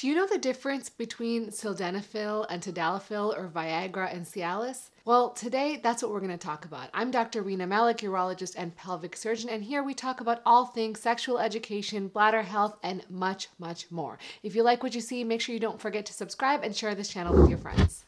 Do you know the difference between sildenafil and tadalafil or Viagra and Cialis? Well, today that's what we're going to talk about. I'm Dr. Rena Malik, urologist and pelvic surgeon, and here we talk about all things sexual education, bladder health, and much, much more. If you like what you see, make sure you don't forget to subscribe and share this channel with your friends.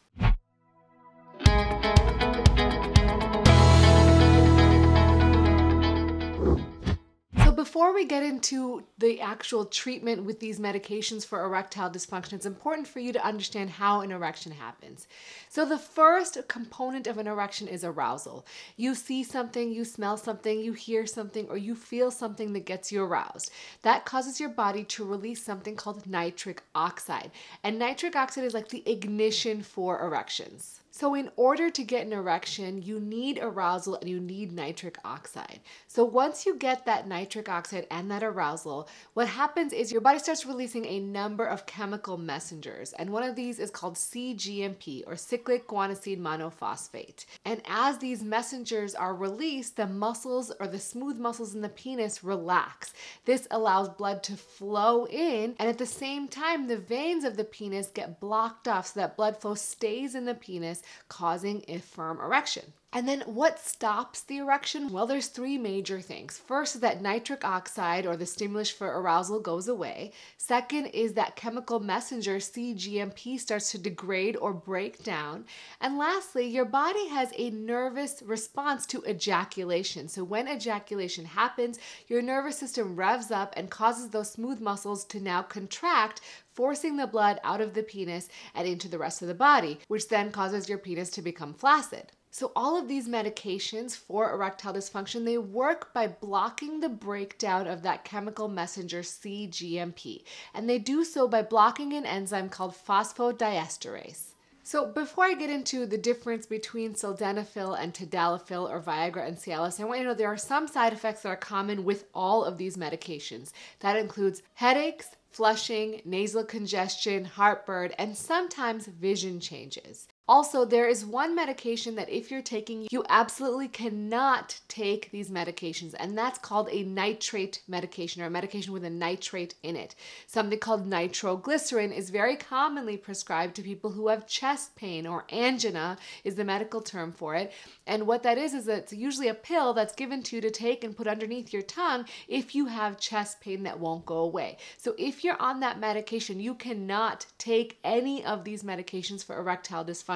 Before we get into the actual treatment with these medications for erectile dysfunction, it's important for you to understand how an erection happens. So, the first component of an erection is arousal. You see something, you smell something, you hear something, or you feel something that gets you aroused. That causes your body to release something called nitric oxide. And nitric oxide is like the ignition for erections. So, in order to get an erection, you need arousal and you need nitric oxide. So, once you get that nitric oxide and that arousal, what happens is your body starts releasing a number of chemical messengers. And one of these is called CGMP or cyclic guanosine monophosphate. And as these messengers are released, the muscles or the smooth muscles in the penis relax. This allows blood to flow in, and at the same time, the veins of the penis get blocked off so that blood flow stays in the penis causing a firm erection. And then what stops the erection? Well, there's three major things. First is that nitric oxide or the stimulus for arousal goes away. Second is that chemical messenger CGMP starts to degrade or break down. And lastly, your body has a nervous response to ejaculation. So when ejaculation happens, your nervous system revs up and causes those smooth muscles to now contract, forcing the blood out of the penis and into the rest of the body, which then causes your penis to become flaccid. So all of these medications for erectile dysfunction, they work by blocking the breakdown of that chemical messenger CGMP. And they do so by blocking an enzyme called phosphodiesterase. So before I get into the difference between sildenafil and tadalafil or Viagra and Cialis, I want you to know there are some side effects that are common with all of these medications. That includes headaches, flushing, nasal congestion, heartburn, and sometimes vision changes. Also, there is one medication that if you're taking, you absolutely cannot take these medications, and that's called a nitrate medication or a medication with a nitrate in it. Something called nitroglycerin is very commonly prescribed to people who have chest pain or angina is the medical term for it. And what that is is that it's usually a pill that's given to you to take and put underneath your tongue if you have chest pain that won't go away. So if you're on that medication, you cannot take any of these medications for erectile dysfunction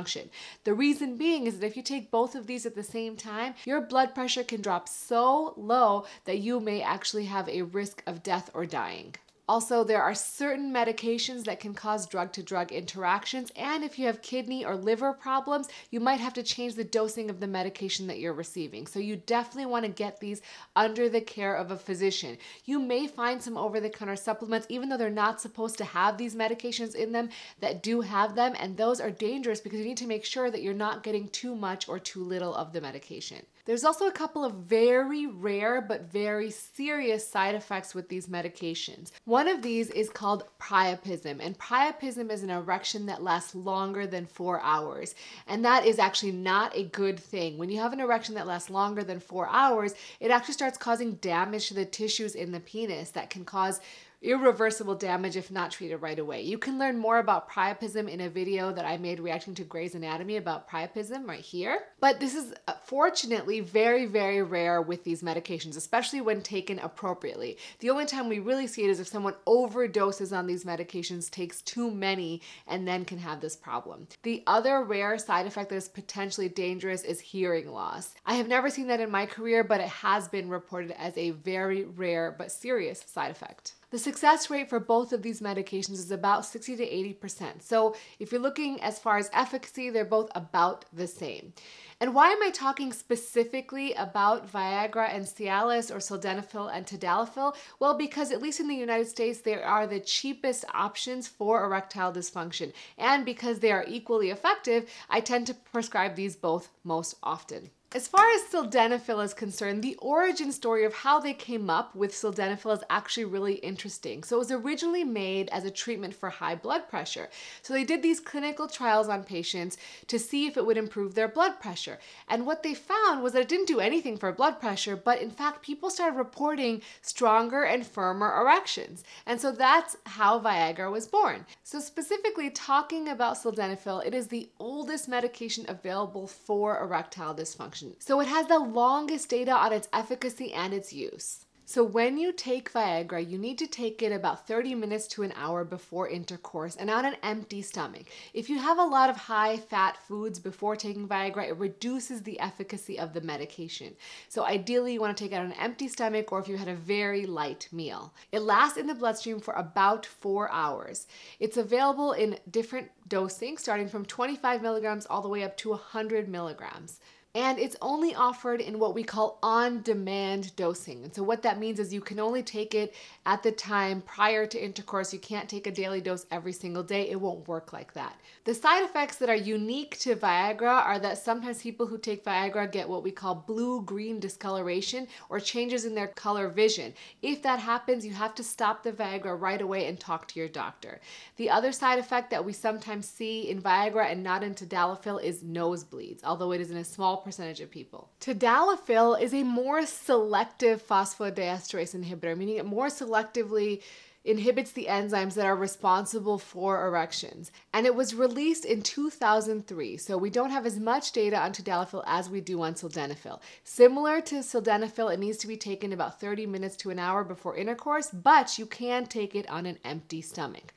The reason being is that if you take both of these at the same time, your blood pressure can drop so low that you may actually have a risk of death or dying. Also, there are certain medications that can cause drug to drug interactions, and if you have kidney or liver problems, you might have to change the dosing of the medication that you're receiving. So, you definitely want to get these under the care of a physician. You may find some over the counter supplements, even though they're not supposed to have these medications in them, that do have them, and those are dangerous because you need to make sure that you're not getting too much or too little of the medication. There's also a couple of very rare but very serious side effects with these medications. One of these is called priapism, and priapism is an erection that lasts longer than four hours. And that is actually not a good thing. When you have an erection that lasts longer than four hours, it actually starts causing damage to the tissues in the penis that can cause irreversible damage if not treated right away. You can learn more about priapism in a video that I made reacting to Grey's Anatomy about priapism right here. But this is uh, fortunately very, very rare with these medications, especially when taken appropriately. The only time we really see it is if someone overdoses on these medications, takes too many, and then can have this problem. The other rare side effect that is potentially dangerous is hearing loss. I have never seen that in my career, but it has been reported as a very rare but serious side effect. The success rate for both of these medications is about 60 to 80%. So if you're looking as far as efficacy, they're both about the same. And why am I talking specifically about Viagra and Cialis or sildenafil and tadalafil? Well, because at least in the United States, they are the cheapest options for erectile dysfunction. And because they are equally effective, I tend to prescribe these both most often. As far as sildenafil is concerned, the origin story of how they came up with sildenafil is actually really interesting. So it was originally made as a treatment for high blood pressure. So they did these clinical trials on patients to see if it would improve their blood pressure. And what they found was that it didn't do anything for blood pressure, but in fact, people started reporting stronger and firmer erections. And so that's how Viagra was born. So specifically talking about sildenafil, it is the oldest medication available for erectile dysfunction. So it has the longest data on its efficacy and its use. So when you take Viagra, you need to take it about 30 minutes to an hour before intercourse and on an empty stomach. If you have a lot of high fat foods before taking Viagra, it reduces the efficacy of the medication. So ideally you want to take it on an empty stomach or if you had a very light meal. It lasts in the bloodstream for about 4 hours. It's available in different dosing starting from 25 milligrams all the way up to 100 milligrams and it's only offered in what we call on demand dosing. And so, what that means is you can only take it at the time prior to intercourse. You can't take a daily dose every single day, it won't work like that. The side effects that are unique to Viagra are that sometimes people who take Viagra get what we call blue green discoloration or changes in their color vision. If that happens, you have to stop the Viagra right away and talk to your doctor. The other side effect that we sometimes see in Viagra and not in Tadalafil is nosebleeds, although it is in a small percentage of people. Tadalafil is a more selective phosphodiesterase inhibitor, meaning it more selectively inhibits the enzymes that are responsible for erections. And it was released in 2003, so we don't have as much data on tadalafil as we do on sildenafil. Similar to sildenafil, it needs to be taken about 30 minutes to an hour before intercourse, but you can take it on an empty stomach.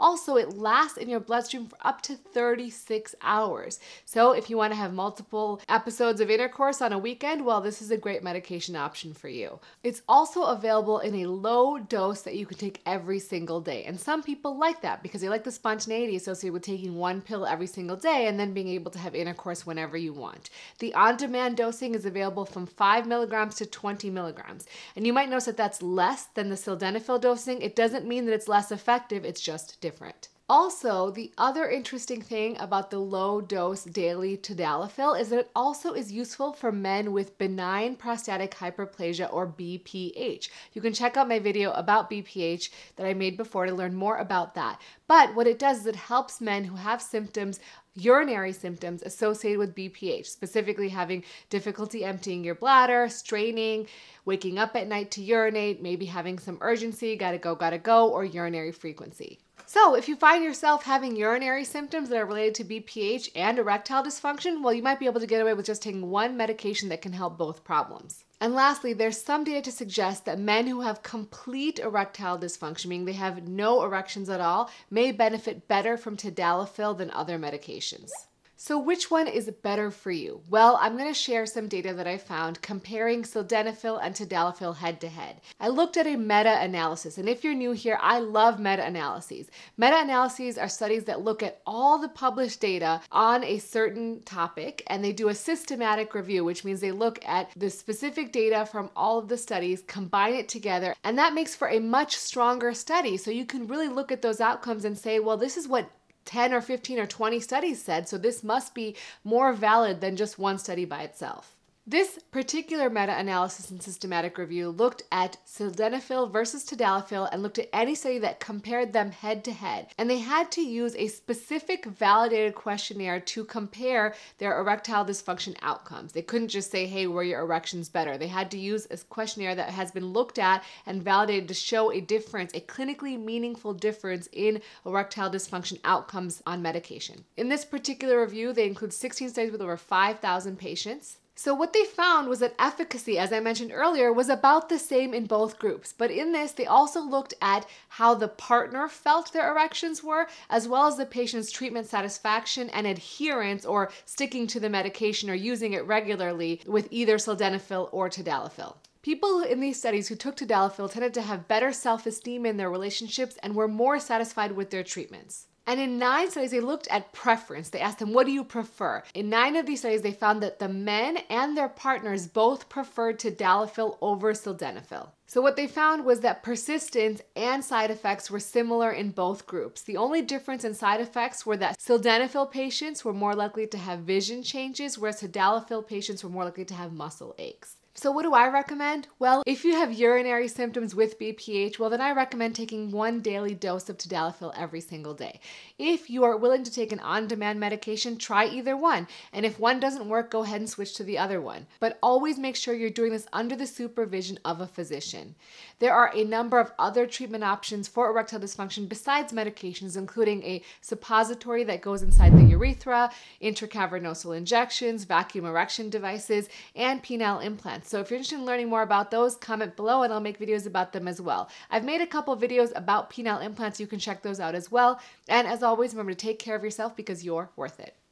Also, it lasts in your bloodstream for up to 36 hours. So, if you want to have multiple episodes of intercourse on a weekend, well, this is a great medication option for you. It's also available in a low dose that you can take every single day. And some people like that because they like the spontaneity associated with taking one pill every single day and then being able to have intercourse whenever you want. The on demand dosing is available from 5 milligrams to 20 milligrams. And you might notice that that's less than the sildenafil dosing. It doesn't mean that it's less effective, it's just different different. Also, the other interesting thing about the low dose daily tadalafil is that it also is useful for men with benign prostatic hyperplasia or BPH. You can check out my video about BPH that I made before to learn more about that. But what it does is it helps men who have symptoms urinary symptoms associated with BPH, specifically having difficulty emptying your bladder, straining, waking up at night to urinate, maybe having some urgency, gotta go, gotta go, or urinary frequency. So, if you find yourself having urinary symptoms that are related to BPH and erectile dysfunction, well, you might be able to get away with just taking one medication that can help both problems. And lastly, there's some data to suggest that men who have complete erectile dysfunction, meaning they have no erections at all, may benefit better from tadalafil than other medications. So which one is better for you? Well, I'm going to share some data that I found comparing sildenafil and tadalafil head to head. I looked at a meta-analysis, and if you're new here, I love meta-analyses. Meta-analyses are studies that look at all the published data on a certain topic, and they do a systematic review, which means they look at the specific data from all of the studies, combine it together, and that makes for a much stronger study. So you can really look at those outcomes and say, well, this is what 10 or 15 or 20 studies said, so this must be more valid than just one study by itself. This particular meta-analysis and systematic review looked at sildenafil versus tadalafil and looked at any study that compared them head to head. And they had to use a specific validated questionnaire to compare their erectile dysfunction outcomes. They couldn't just say, hey, were your erections better? They had to use a questionnaire that has been looked at and validated to show a difference, a clinically meaningful difference in erectile dysfunction outcomes on medication. In this particular review, they include 16 studies with over 5,000 patients. So what they found was that efficacy, as I mentioned earlier, was about the same in both groups. But in this, they also looked at how the partner felt their erections were, as well as the patient's treatment satisfaction and adherence or sticking to the medication or using it regularly with either sildenafil or tadalafil. People in these studies who took tadalafil tended to have better self-esteem in their relationships and were more satisfied with their treatments. And in nine studies, they looked at preference. They asked them, What do you prefer? In nine of these studies, they found that the men and their partners both preferred tadalafil over sildenafil. So, what they found was that persistence and side effects were similar in both groups. The only difference in side effects were that sildenafil patients were more likely to have vision changes, whereas tadalafil patients were more likely to have muscle aches. So, what do I recommend? Well, if you have urinary symptoms with BPH, well, then I recommend taking one daily dose of tadalafil every single day. If you are willing to take an on demand medication, try either one. And if one doesn't work, go ahead and switch to the other one. But always make sure you're doing this under the supervision of a physician. There are a number of other treatment options for erectile dysfunction besides medications, including a suppository that goes inside the urethra, intracavernosal injections, vacuum erection devices, and penile implants. So if you're interested in learning more about those, comment below and I'll make videos about them as well. I've made a couple videos about penile implants. You can check those out as well. And as always, remember to take care of yourself because you're worth it.